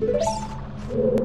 Thank you.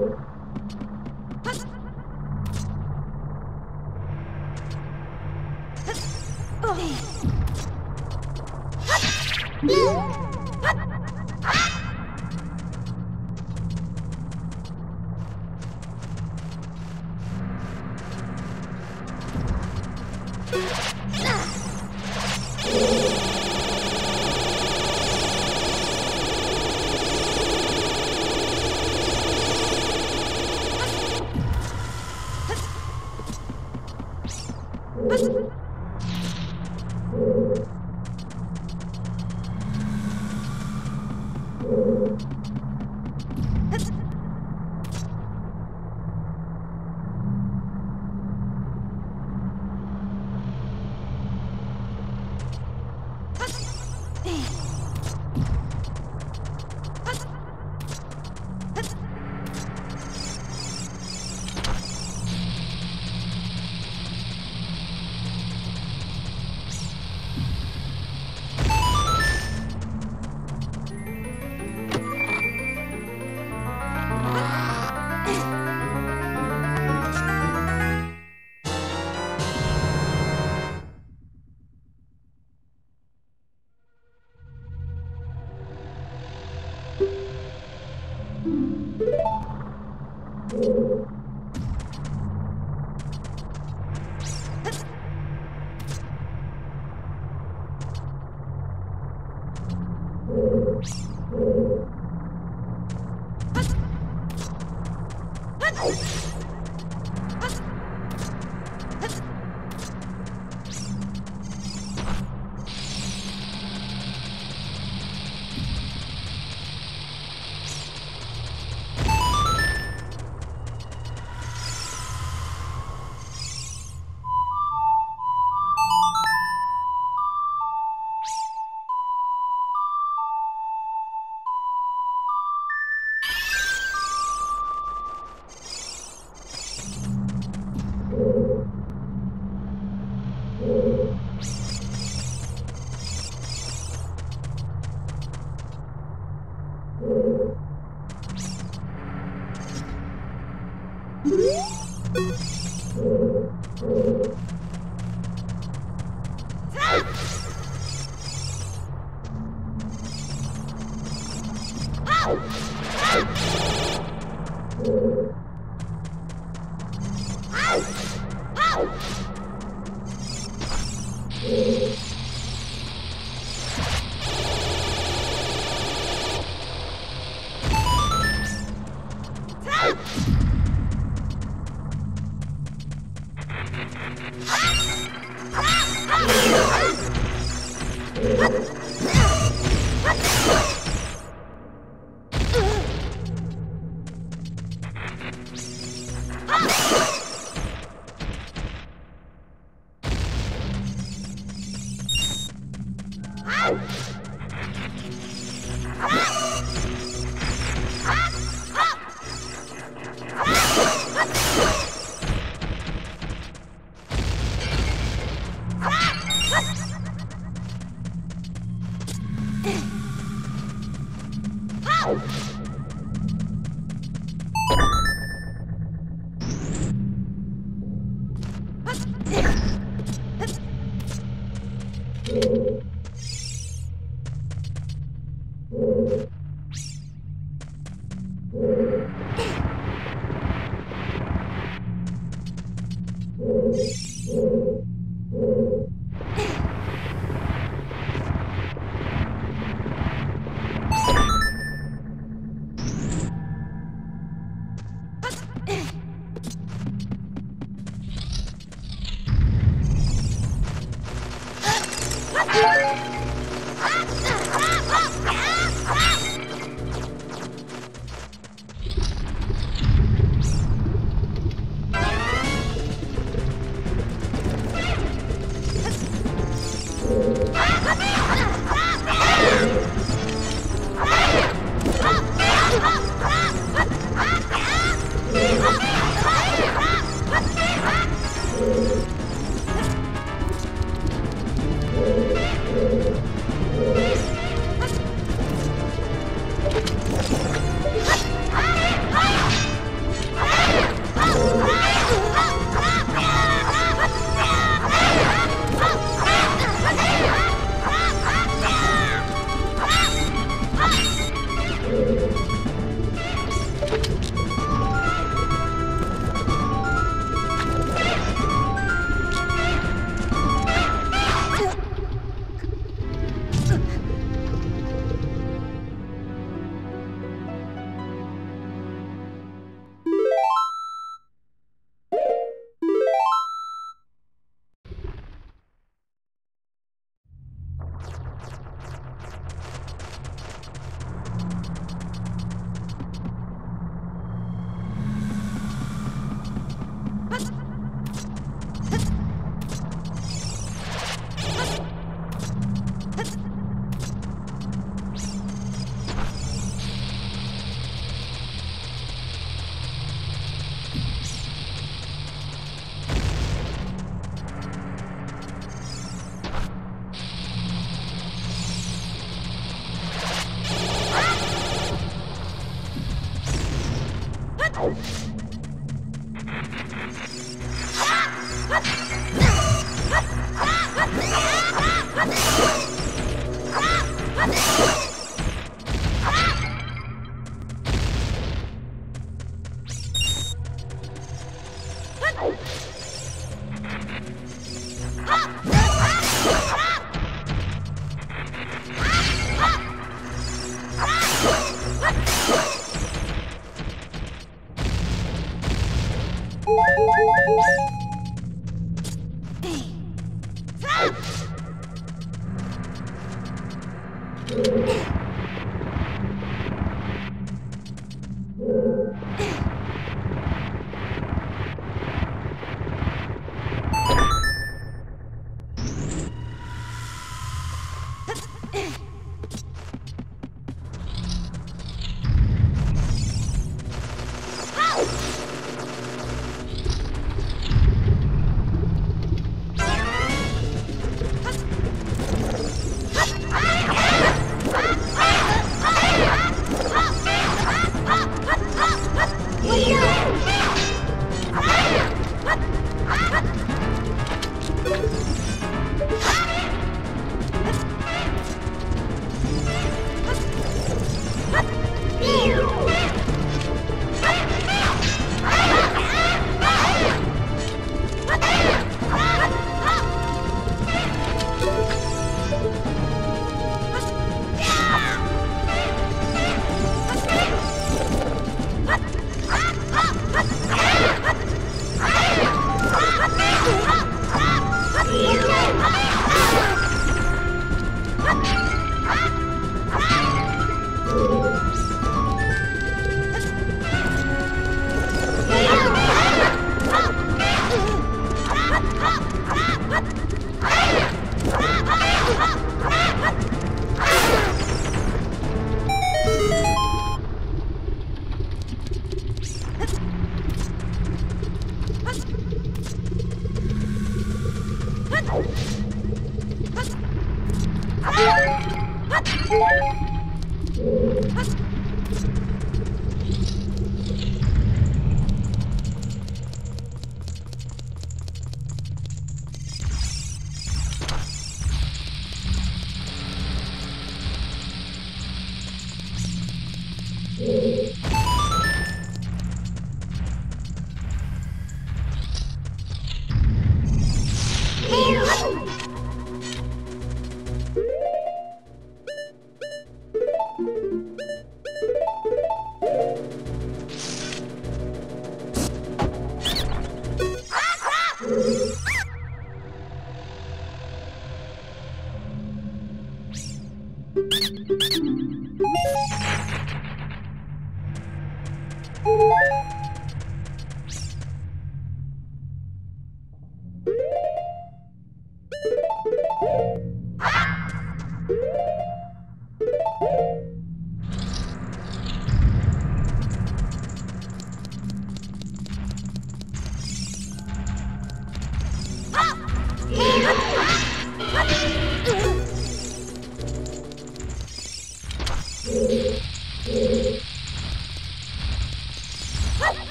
Ah! Thank you. Oh.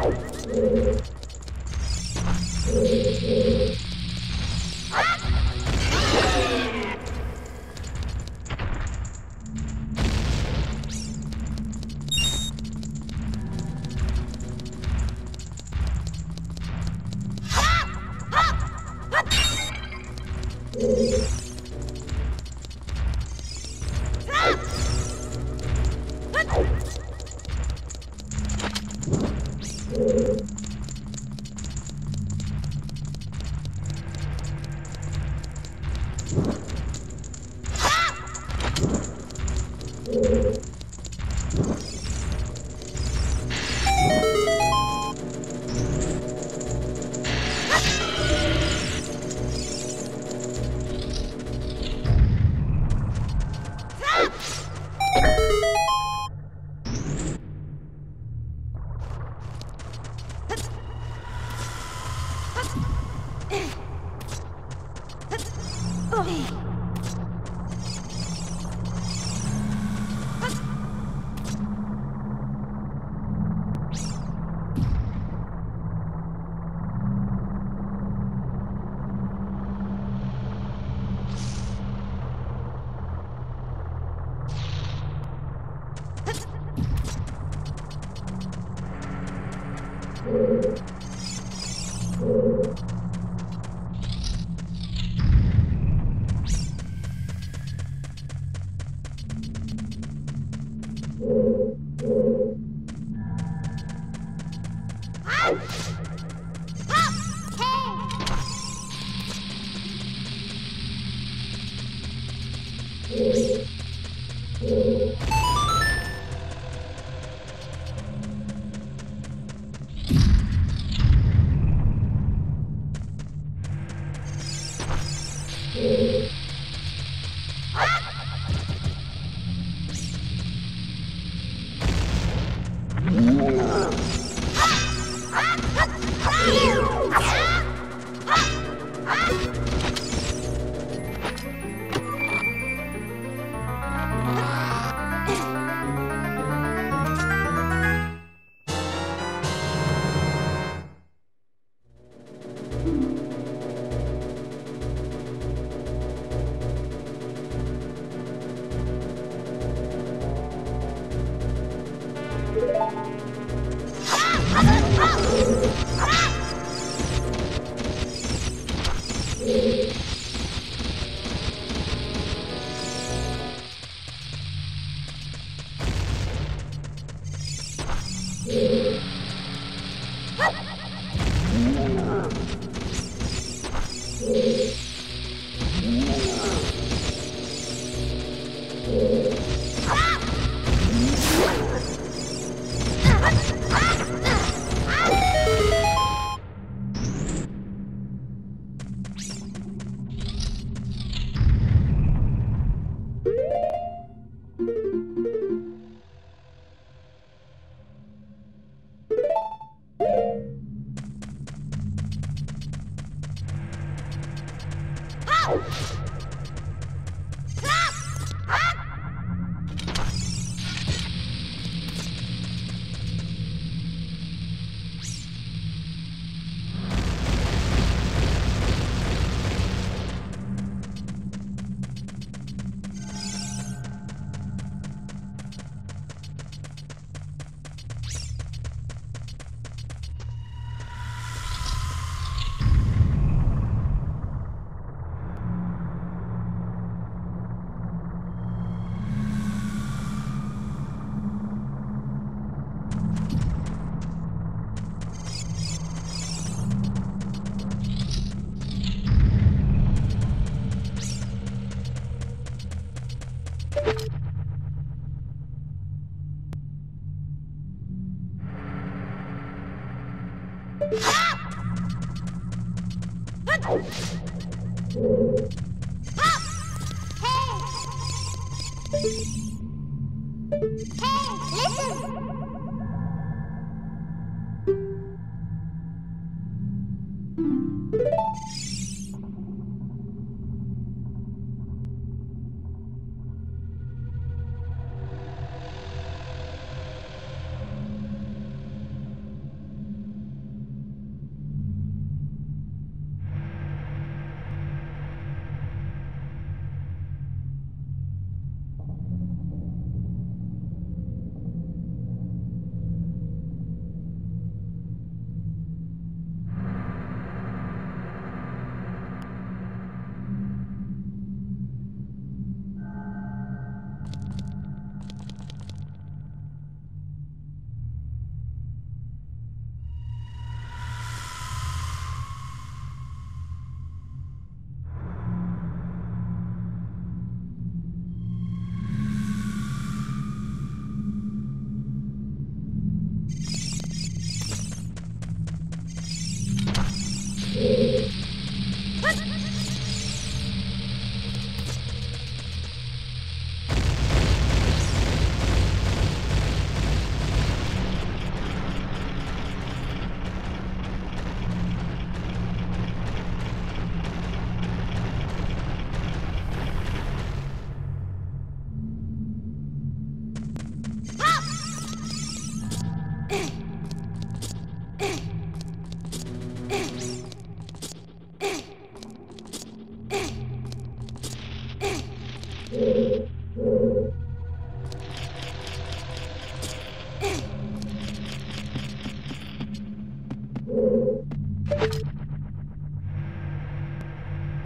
Thank you.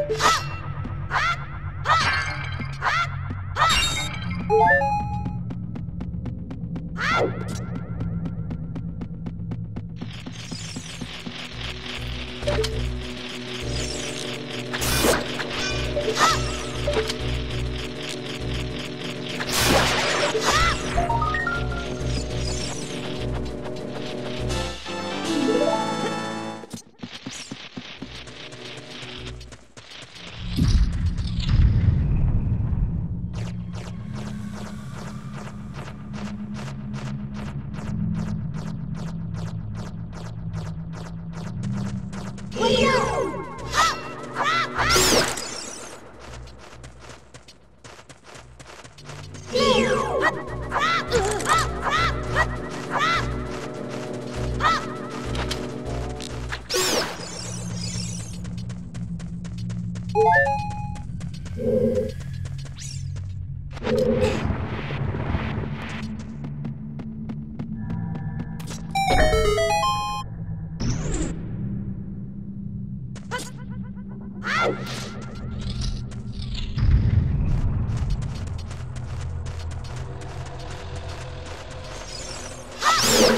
Ah! Ah! Ah! Ah! ah! ah!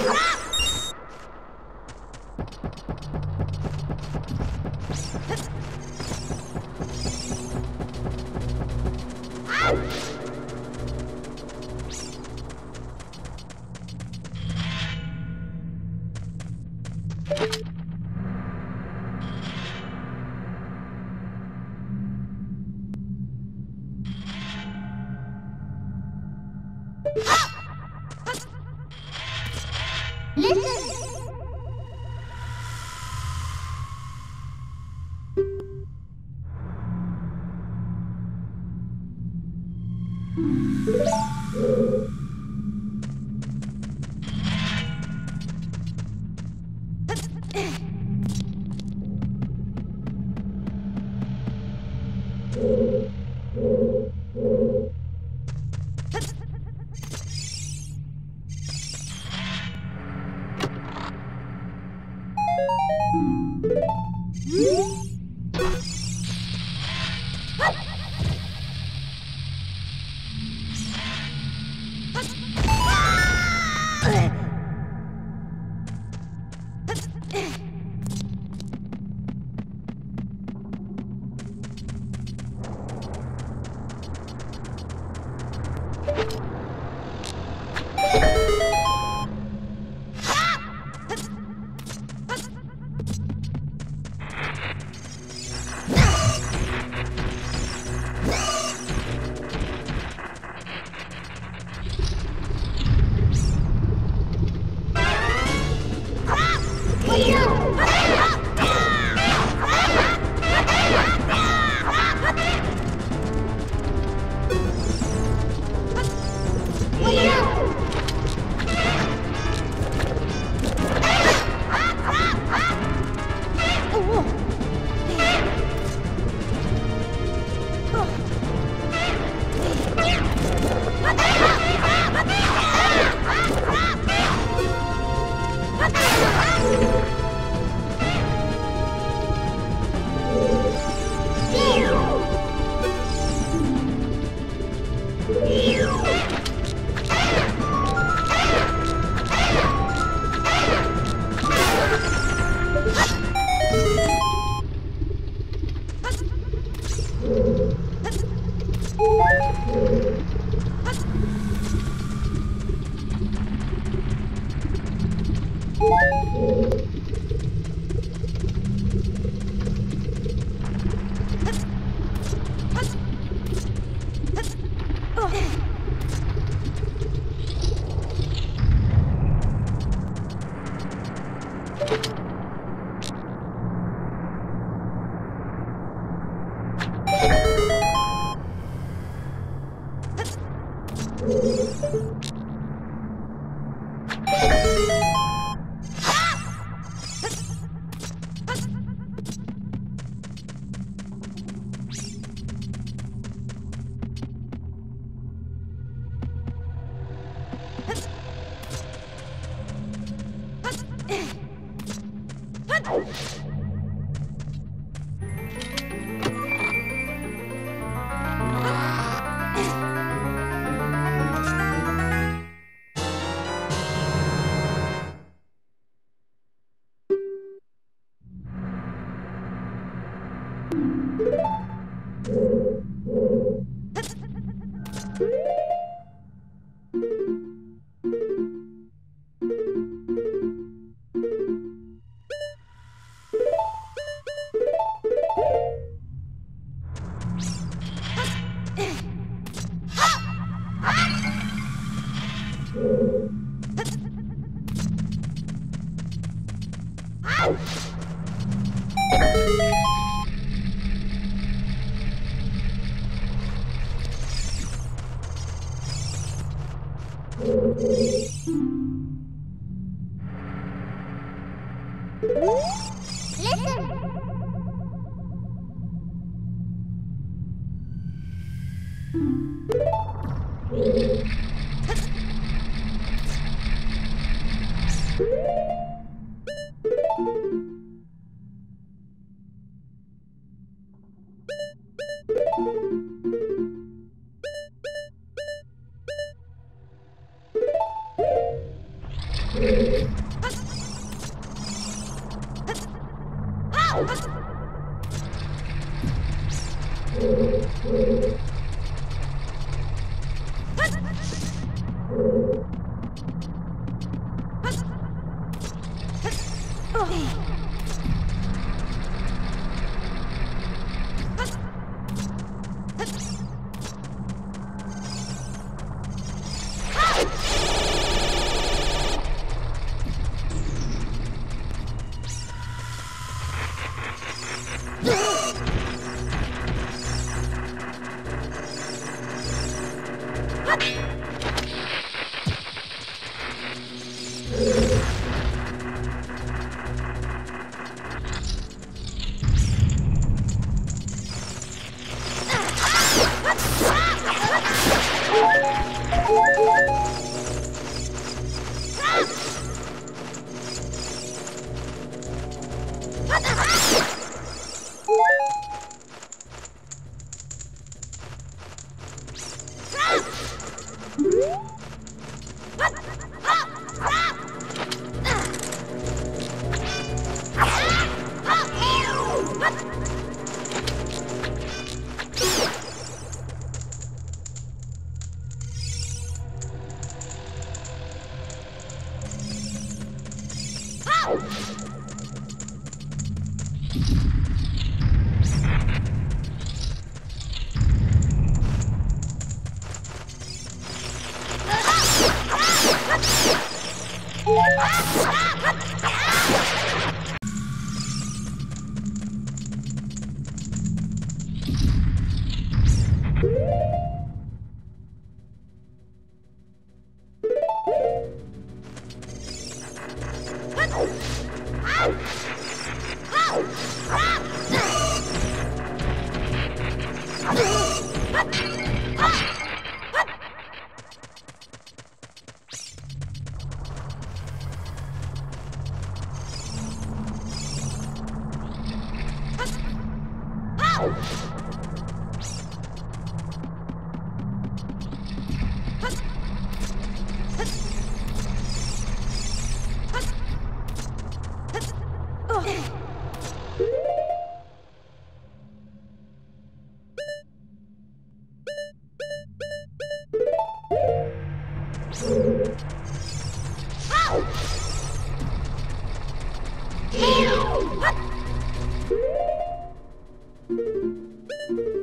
Stop! Thank you. Thank you.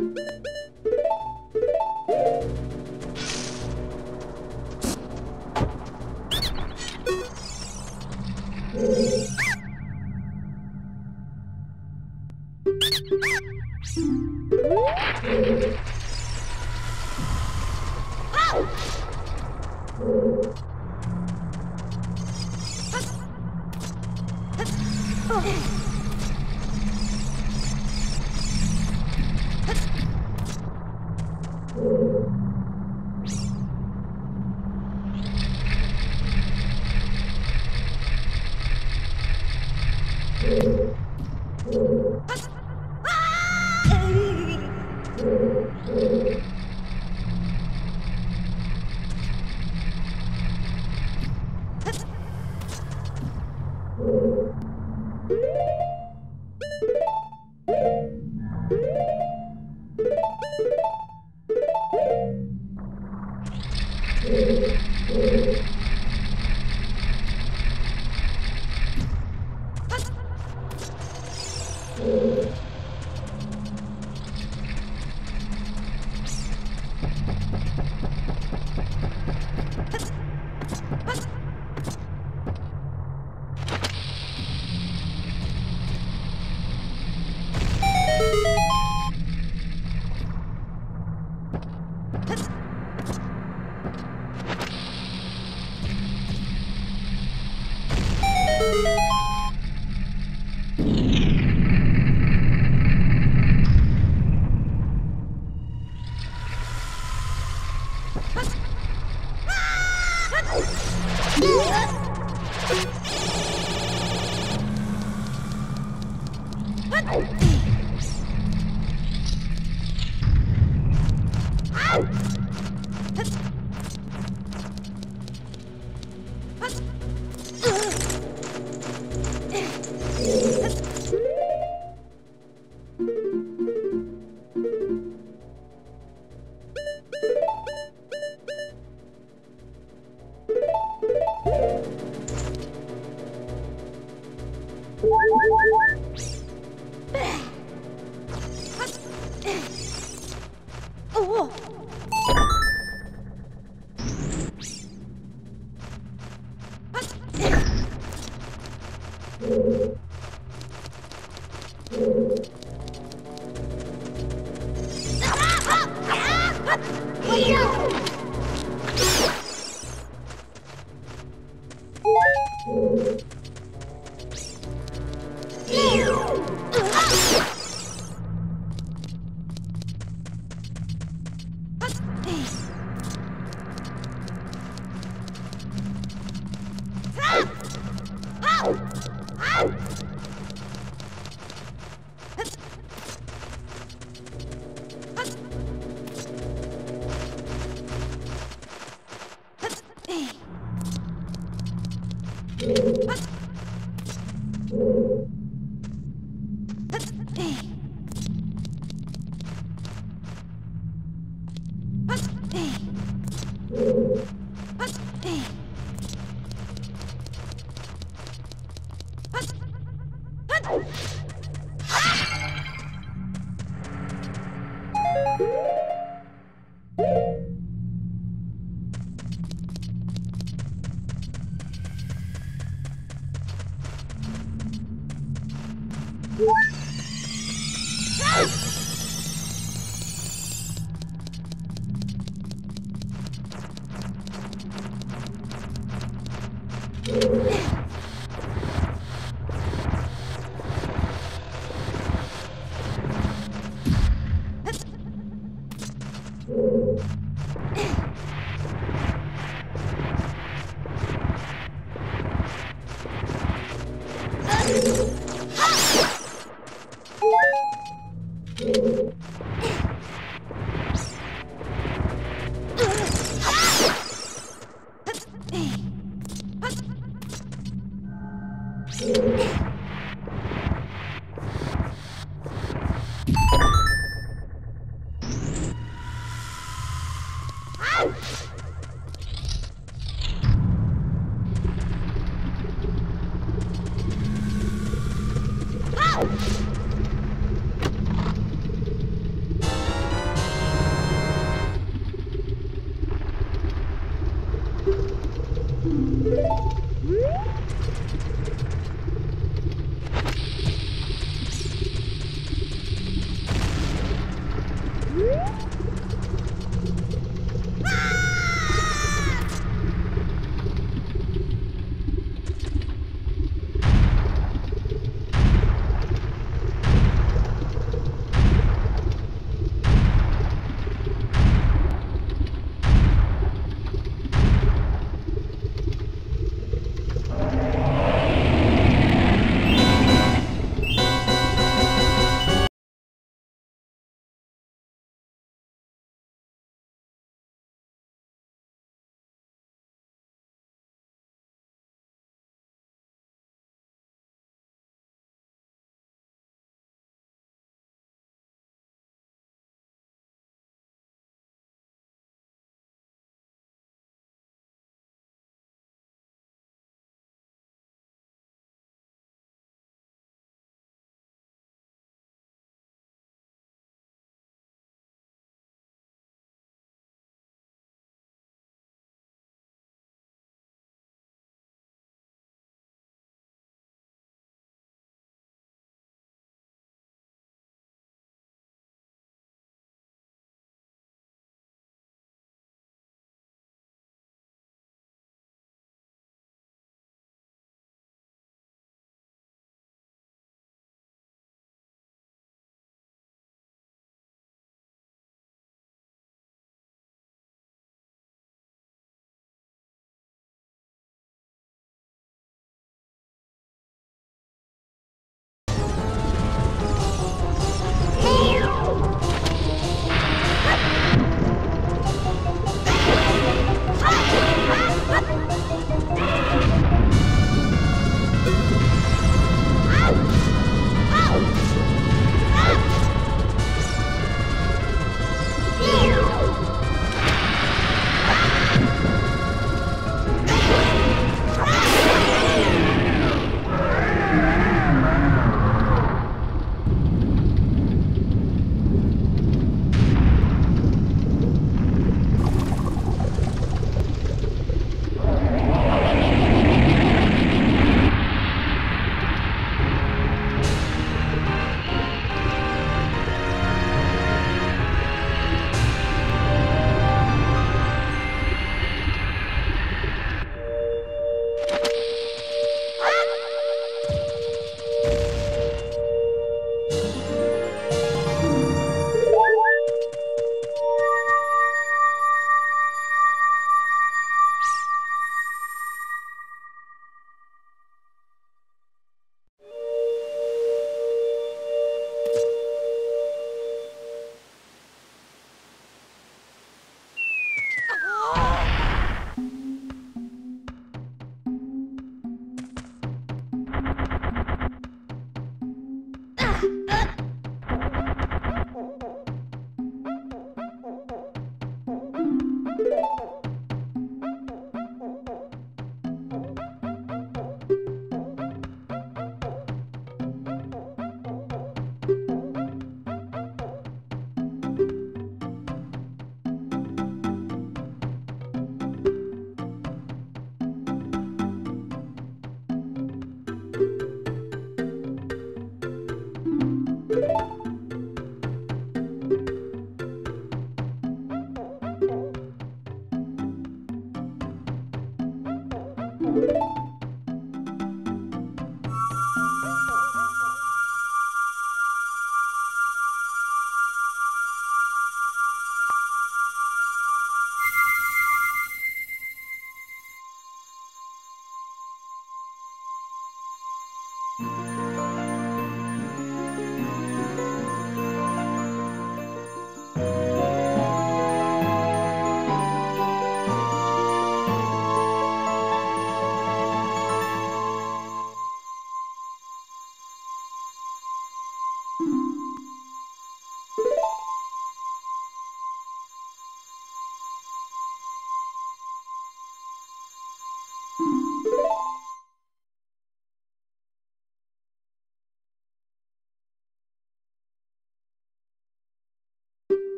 Ah!